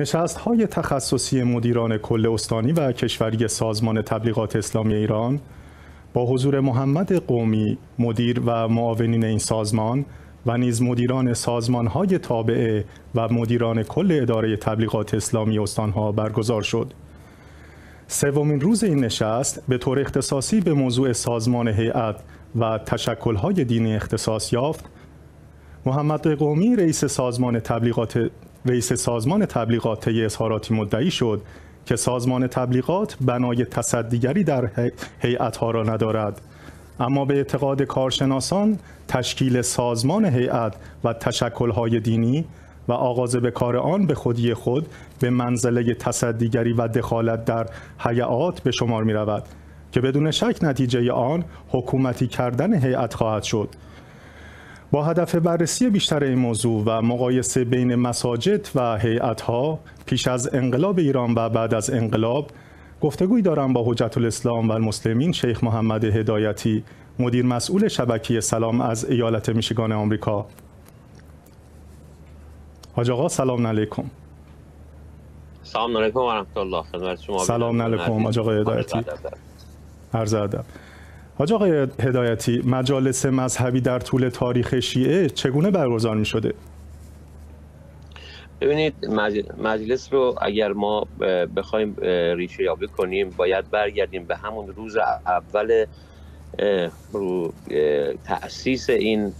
نشست های تخصصی مدیران کل استانی و کشوری سازمان تبلیغات اسلامی ایران با حضور محمد قومی مدیر و معاونین این سازمان و نیز مدیران سازمان های تابعه و مدیران کل اداره تبلیغات اسلامی استانها برگزار شد. سومین روز این نشست به طور اختصاصی به موضوع سازمان هیئت و تشکل‌های دینی اختصاص یافت. محمد قومی رئیس سازمان تبلیغات رئیس سازمان تبلیغات طی اظهاراتی مدعی شد که سازمان تبلیغات بنای تصدیگری در هیئت‌ها را ندارد. اما به اعتقاد کارشناسان تشکیل سازمان هیئت و تشکل‌های دینی و آغاز به کار آن به خودی خود به منزله تصدیگری و دخالت در حیعات به شمار می رود که بدون شک نتیجه آن حکومتی کردن هیئت خواهد شد. با هدف بررسی بیشتر این موضوع و مقایسه بین مساجد و هیئت‌ها پیش از انقلاب ایران و بعد از انقلاب گفتگوی دارم با حجت الاسلام و المسلمین شیخ محمد هدایتی مدیر مسئول شبکه سلام از ایالت میشیگان آمریکا. حاج آقا سلام علیکم. سلام علیکم و رحمت الله. خدمت شما. سلام علیکم حاج آقا هدایتی. عرض ادب. حاج آقای هدایتی مجالس مذهبی در طول تاریخ شیعه چگونه برگزار می شده؟ ببینید مجلس رو اگر ما بخوایم ریشه یابی کنیم باید برگردیم به همون روز اول رو تأسیس این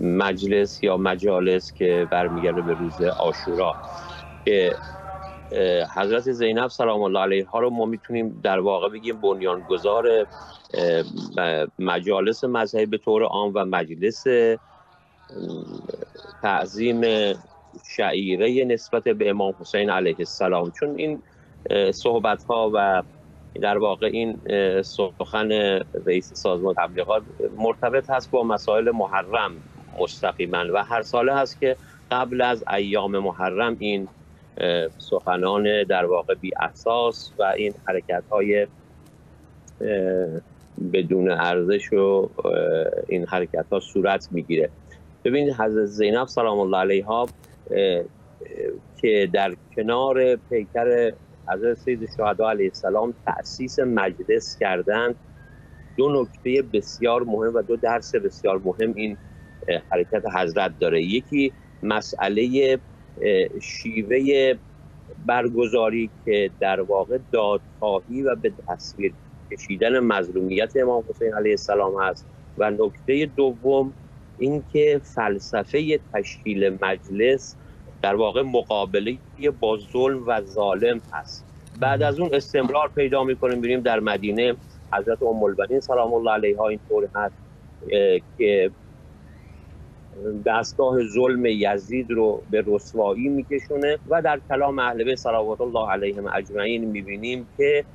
مجلس یا مجالس که برمیگرده به روز آشورا حضرت زینب سلام الله علیها رو ما می‌تونیم در واقع بگیم بنیانگذار مجالس مذهبی به طور عام و مجلس تعظیم شعیره نسبت به امام حسین علیه السلام. چون این صحبت ها و در واقع این سخن رئیس سازمان تبلیغات مرتبط هست با مسائل محرم مستقیما و هر ساله هست که قبل از ایام محرم این سخنان در واقع بی اساس و این حرکت های بدون ارزش و این حرکت ها صورت می‌گیره. ببینید حضرت زینب سلام الله علیها که در کنار پیکر حضرت سید شهدا علیه السلام تأسیس مجلس کردند دو نکته بسیار مهم و دو درس بسیار مهم این حرکت حضرت داره. یکی مسئله شیوه برگزاری که در واقع دادخواهی و به تصویر کشیدن مظلومیت امام حسین علیه السلام هست و نکته دوم اینکه فلسفه تشکیل مجلس در واقع مقابله با ظلم و ظالم هست بعد از اون استمرار پیدا می‌کنیم ببینیم در مدینه. حضرت ام البنین سلام الله علیها اینطور هست که دستگاه ظلم یزید رو به رسوایی میکشونه و در کلام اهل بیت صلوات الله علیهم اجمعین می‌بینیم که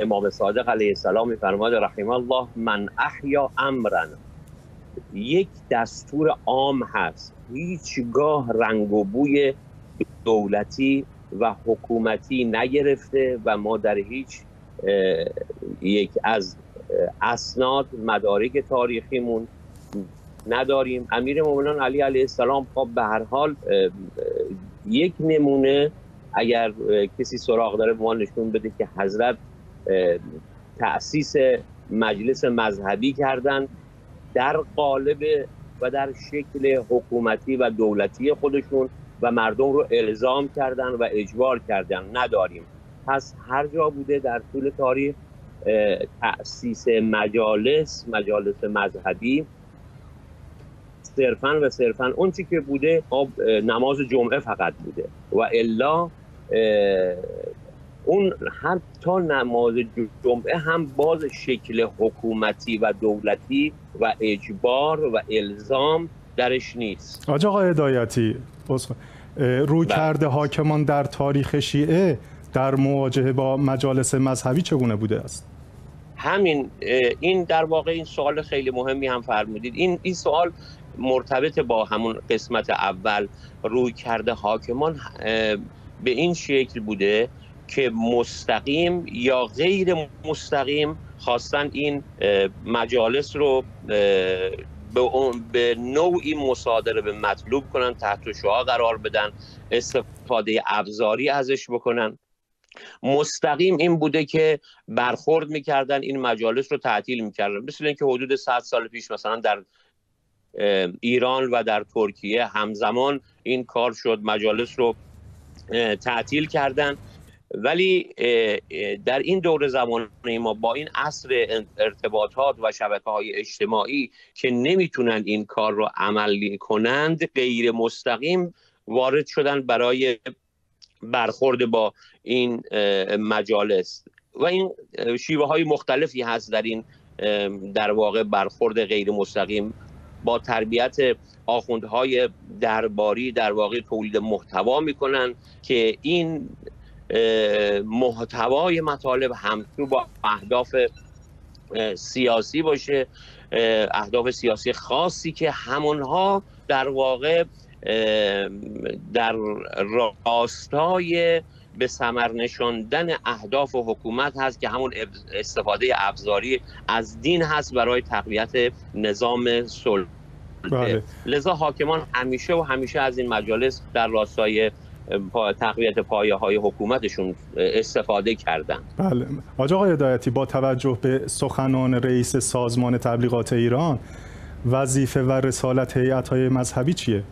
امام صادق علیه السلام میفرماد رحم الله من احیا امرا یک دستور عام هست. هیچگاه رنگ و بوی دولتی و حکومتی نگرفته و ما در هیچ یک از اسناد مدارک تاریخیمون نداریم. امیر مومنان علی علیه السلام خب به هر حال یک نمونه اگر کسی سراغ داره به ما نشون بده که حضرت تأسیس مجلس مذهبی کردن در قالب و در شکل حکومتی و دولتی خودشون و مردم رو الزام کردن و اجبار کردن. نداریم. پس هر جا بوده در طول تاریخ تأسیس مجالس مجالس مذهبی صرفا و صرفا اون چی که بوده خب نماز جمعه فقط بوده. و الا اون حتی نماز جمعه هم باز شکل حکومتی و دولتی و اجبار و الزام درش نیست. آجا آقای هدایتی روی بله. کرده حاکمان در تاریخ شیعه در مواجهه با مجالس مذهبی چگونه بوده است؟ همین این در واقع این سوال خیلی مهمی هم فرمودید. این این سوال مرتبط با همون قسمت اول روی کرده حاکمان به این شکل بوده که مستقیم یا غیر مستقیم خواستن این مجالس رو به, به نوعی مصادره به مطلوب کنن تحت شعا قرار بدن استفاده ابزاری ازش بکنن. مستقیم این بوده که برخورد می‌کردن این مجالس رو تعطیل می‌کردن. مثل اینکه حدود 100 سال پیش مثلا در ایران و در ترکیه همزمان این کار شد مجالس رو تعطیل کردن. ولی در این دور زمان ما با این عصر ارتباطات و شبکه های اجتماعی که نمی‌تونن این کار رو عملی کنند غیر مستقیم وارد شدن برای برخورد با این مجالس. و این شیوه های مختلفی هست در این در واقع برخورد غیر مستقیم با تربیت آخوندهای درباری در واقع تولید محتوا می‌کنن که این محتوای مطالب همسو با اهداف سیاسی باشه اهداف سیاسی خاصی که همونها در واقع در راستای به سمر نشاندن اهداف حکومت هست که همون استفاده ابزاری از دین هست برای تقویت نظام صلح بله. لذا حاکمان همیشه و همیشه از این مجالس در راستای تقویت پایه های حکومتشون استفاده کردن بله آقای هدایتی با توجه به سخنان رئیس سازمان تبلیغات ایران وظیفه و رسالت هیئت های مذهبی چیه؟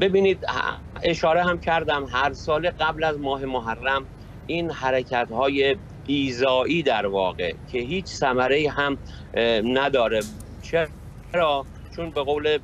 ببینید اشاره هم کردم هر سال قبل از ماه محرم این حرکت های ایزایی در واقع که هیچ ثمره هم نداره. چرا؟ چون به قول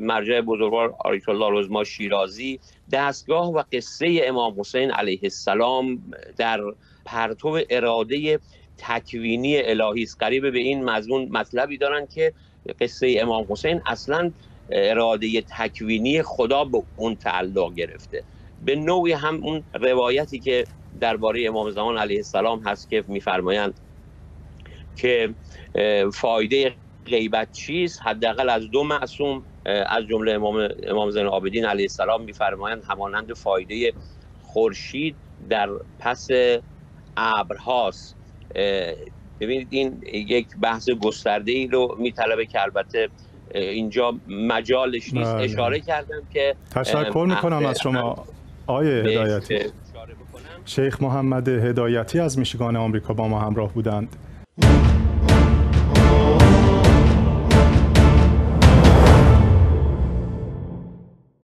مرجع بزرگوار آیت الله رزما شیرازی دستگاه و قصه امام حسین علیه السلام در پرتو اراده تکوینی الهی است. قریب به این مضمون مطلبی دارن که قصه امام حسین اصلا اراده تکوینی خدا به اون تعلق گرفته. به نوعی هم اون روایتی که درباره امام زمان علیه السلام هست که میفرمایند که فایده غیبت چیست؟ حداقل از دو معصوم از جمله امام امام زین العابدین علیه السلام میفرمایند همانند فایده خورشید در پس ابرهاست ببینید این یک بحث گسترده ای رو میطلبه که البته اینجا مجالش نیست. بله. اشاره کردم که تشکر می‌کنم از شما آیه هدایتی. شیخ محمد هدایتی از میشگان آمریکا با ما همراه بودند.